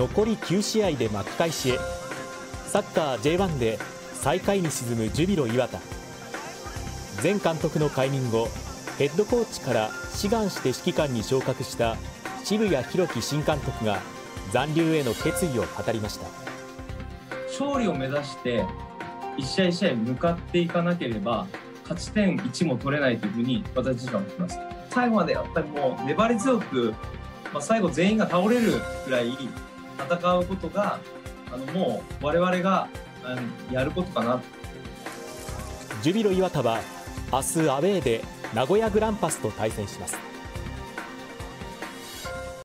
残り9試合で巻き返しへ。サッカー J1 で最下位に沈むジュビロ磐田。前監督の解任後ヘッドコーチから志願して指揮官に昇格した渋谷博樹新監督が残留への決意を語りました。勝利を目指して一試合一試合向かっていかなければ勝ち点1も取れないというふうに私自身は思ってます。最後までやっぱりもう粘り強く、まあ、最後全員が倒れるくらい戦うことがあのもう我々がやることかな。ジュビロ磐田は明日アウェーで名古屋グランパスと対戦します。